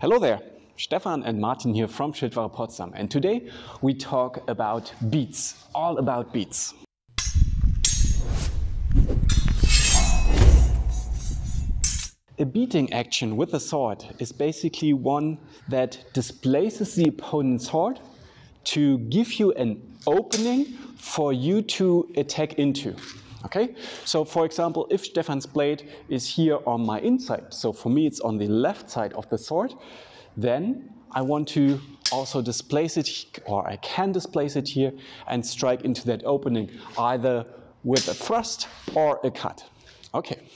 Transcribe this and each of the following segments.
Hello there, Stefan and Martin here from Schildwache Potsdam and today we talk about beats, all about beats. A beating action with a sword is basically one that displaces the opponent's sword to give you an opening for you to attack into. Okay, so for example, if Stefan's blade is here on my inside, so for me it's on the left side of the sword, then I want to also displace it, or I can displace it here and strike into that opening, either with a thrust or a cut. Okay,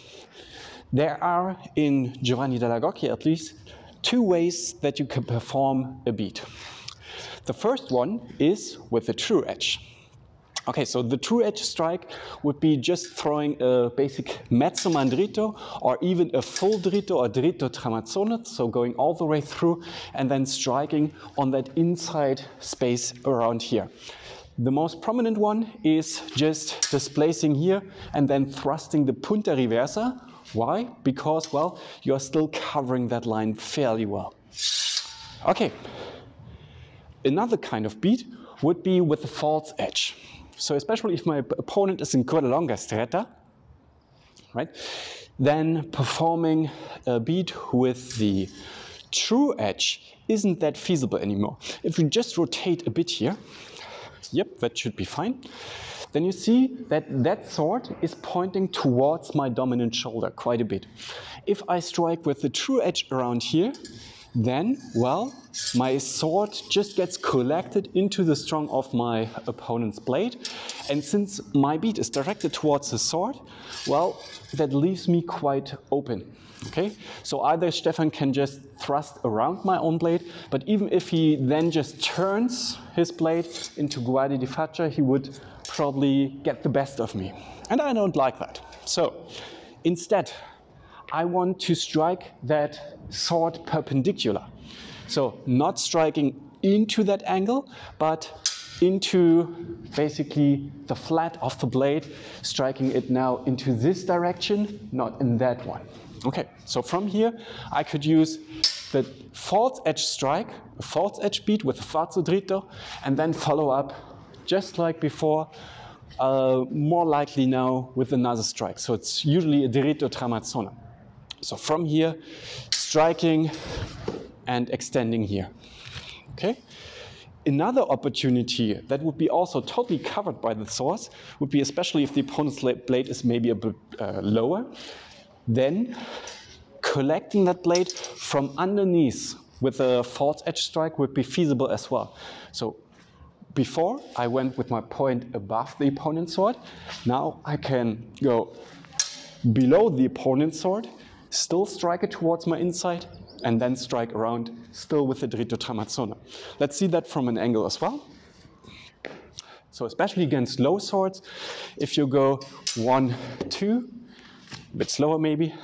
there are, in Giovanni della dall'Agocchie at least, two ways that you can perform a beat. The first one is with a true edge. Okay, so the true edge strike would be just throwing a basic mezzo mandritto or even a full dritto or dritto tramazzone, so going all the way through and then striking on that inside space around here. The most prominent one is just displacing here and then thrusting the punta reversa. Why? Because, well, you're still covering that line fairly well. Okay, another kind of beat would be with the false edge. So especially if my opponent is in coda longa stretta, right, then performing a beat with the true edge isn't that feasible anymore. If we just rotate a bit here, yep, that should be fine, then you see that that sword is pointing towards my dominant shoulder quite a bit. If I strike with the true edge around here, then, well, my sword just gets collected into the strong of my opponent's blade. And since my beat is directed towards the sword, well, that leaves me quite open. Okay, so either Stefan can just thrust around my own blade, but even if he then just turns his blade into guardia di faccia, he would probably get the best of me. And I don't like that. So instead, I want to strike that sword perpendicular. So not striking into that angle, but into basically the flat of the blade, striking it now into this direction, not in that one. Okay, so from here I could use the false edge strike, a false edge beat with a falso dritto, and then follow up just like before, uh, more likely now with another strike. So it's usually a dritto tramazzone. So from here, striking and extending here. Okay? Another opportunity that would be also totally covered by the source would be especially if the opponent's blade is maybe a bit uh, lower, then collecting that blade from underneath with a false edge strike would be feasible as well. So before I went with my point above the opponent's sword, now I can go below the opponent's sword still strike it towards my inside, and then strike around, still with the dritto tramazzone. Let's see that from an angle as well. So especially against low swords, if you go one, two, a bit slower maybe,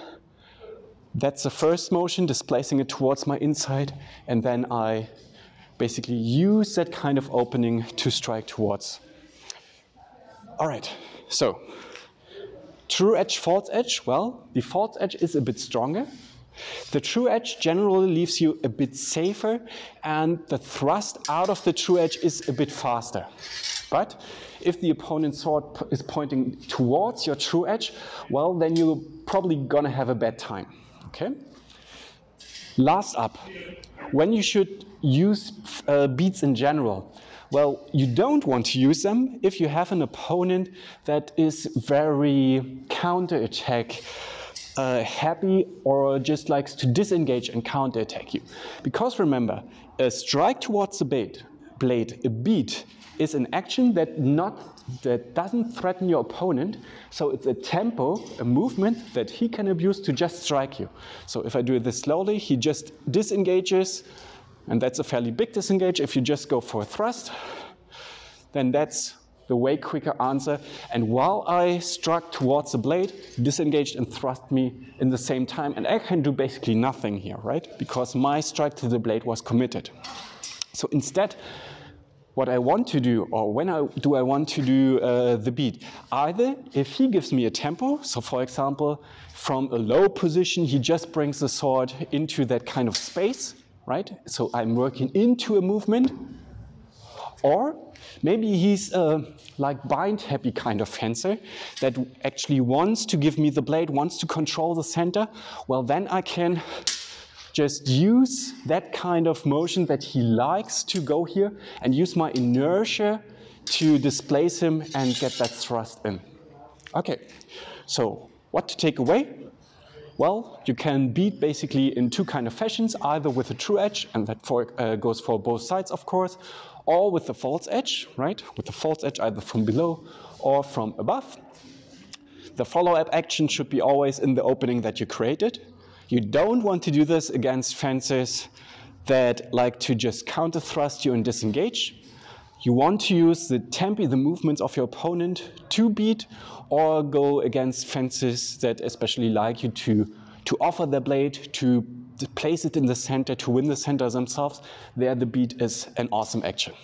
that's the first motion, displacing it towards my inside, and then I basically use that kind of opening to strike towards. All right, so True edge, false edge, well, the false edge is a bit stronger. The true edge generally leaves you a bit safer and the thrust out of the true edge is a bit faster. But if the opponent's sword is pointing towards your true edge, well, then you're probably gonna have a bad time, okay? Last up, when you should use uh, beats in general. Well, you don't want to use them if you have an opponent that is very counterattack uh, happy or just likes to disengage and counterattack you. Because remember, a strike towards the blade, blade, a beat, is an action that not that doesn't threaten your opponent. So it's a tempo, a movement that he can abuse to just strike you. So if I do this slowly, he just disengages, and that's a fairly big disengage. If you just go for a thrust, then that's the way quicker answer. And while I struck towards the blade, disengaged and thrust me in the same time. And I can do basically nothing here, right? Because my strike to the blade was committed. So instead, what I want to do, or when I, do I want to do uh, the beat? Either if he gives me a tempo, so for example, from a low position, he just brings the sword into that kind of space, right? So I'm working into a movement. Or maybe he's a like bind happy kind of fencer that actually wants to give me the blade, wants to control the center. Well, then I can just use that kind of motion that he likes to go here and use my inertia to displace him and get that thrust in. Okay, so what to take away? Well, you can beat basically in two kind of fashions, either with a true edge, and that for, uh, goes for both sides, of course, or with the false edge, right? With the false edge either from below or from above. The follow-up action should be always in the opening that you created. You don't want to do this against fencers that like to just counter thrust you and disengage. You want to use the tempi, the movements of your opponent to beat or go against fences that especially like you to, to offer their blade, to place it in the center, to win the center themselves. There the beat is an awesome action.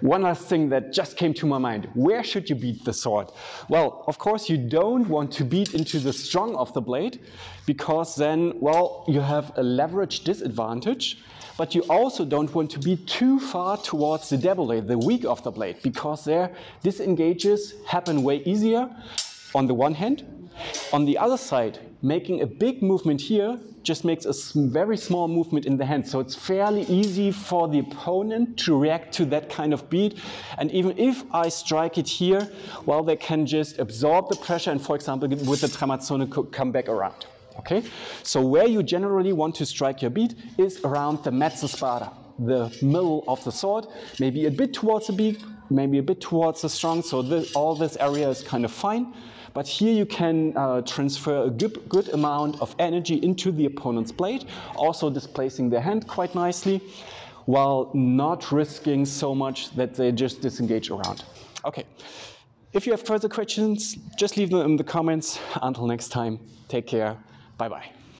One last thing that just came to my mind. Where should you beat the sword? Well, of course, you don't want to beat into the strong of the blade because then, well, you have a leverage disadvantage. But you also don't want to be too far towards the debole, the weak of the blade, because there disengages happen way easier on the one hand. On the other side, making a big movement here just makes a very small movement in the hand. So it's fairly easy for the opponent to react to that kind of beat. And even if I strike it here, well, they can just absorb the pressure and, for example, with the tramazzone come back around. Okay? So where you generally want to strike your beat is around the mezza spada, the middle of the sword, maybe a bit towards the beak, maybe a bit towards the strong. So this, all this area is kind of fine. But here you can uh, transfer a good, good amount of energy into the opponent's blade, also displacing their hand quite nicely, while not risking so much that they just disengage around. Okay. If you have further questions, just leave them in the comments. Until next time, take care. Bye bye.